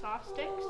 chopsticks.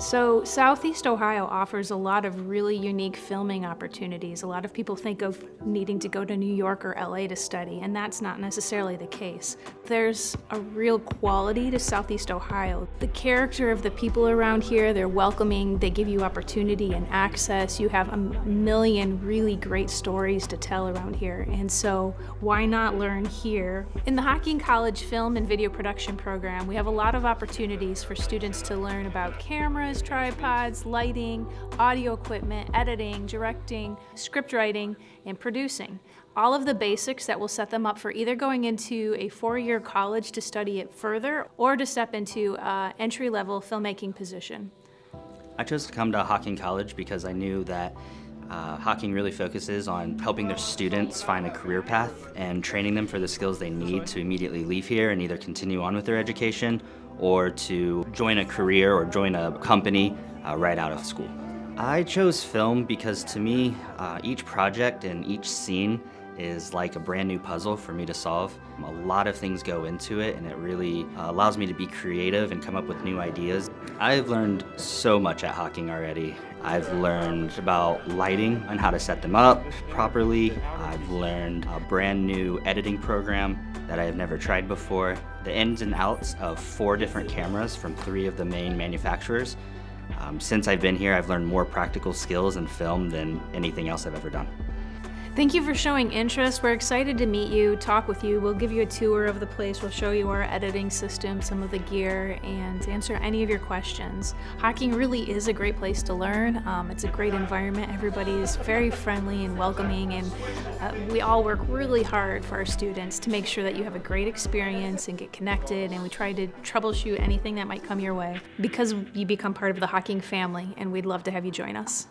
So, Southeast Ohio offers a lot of really unique filming opportunities. A lot of people think of needing to go to New York or LA to study, and that's not necessarily the case. There's a real quality to Southeast Ohio. The character of the people around here, they're welcoming, they give you opportunity and access. You have a million really great stories to tell around here, and so why not learn here? In the Hocking College Film and Video Production program, we have a lot of opportunities for students to learn about cameras tripods, lighting, audio equipment, editing, directing, script writing, and producing. All of the basics that will set them up for either going into a four-year college to study it further or to step into an entry-level filmmaking position. I chose to come to Hocking College because I knew that uh, Hocking really focuses on helping their students find a career path and training them for the skills they need to immediately leave here and either continue on with their education or to join a career or join a company uh, right out of school. I chose film because to me, uh, each project and each scene is like a brand new puzzle for me to solve. A lot of things go into it and it really uh, allows me to be creative and come up with new ideas. I've learned so much at Hocking already. I've learned about lighting and how to set them up properly. I've learned a brand new editing program that I have never tried before. The ins and outs of four different cameras from three of the main manufacturers. Um, since I've been here, I've learned more practical skills in film than anything else I've ever done. Thank you for showing interest. We're excited to meet you, talk with you. We'll give you a tour of the place. We'll show you our editing system, some of the gear, and answer any of your questions. Hocking really is a great place to learn. Um, it's a great environment. Everybody is very friendly and welcoming, and uh, we all work really hard for our students to make sure that you have a great experience and get connected, and we try to troubleshoot anything that might come your way because you become part of the Hocking family, and we'd love to have you join us.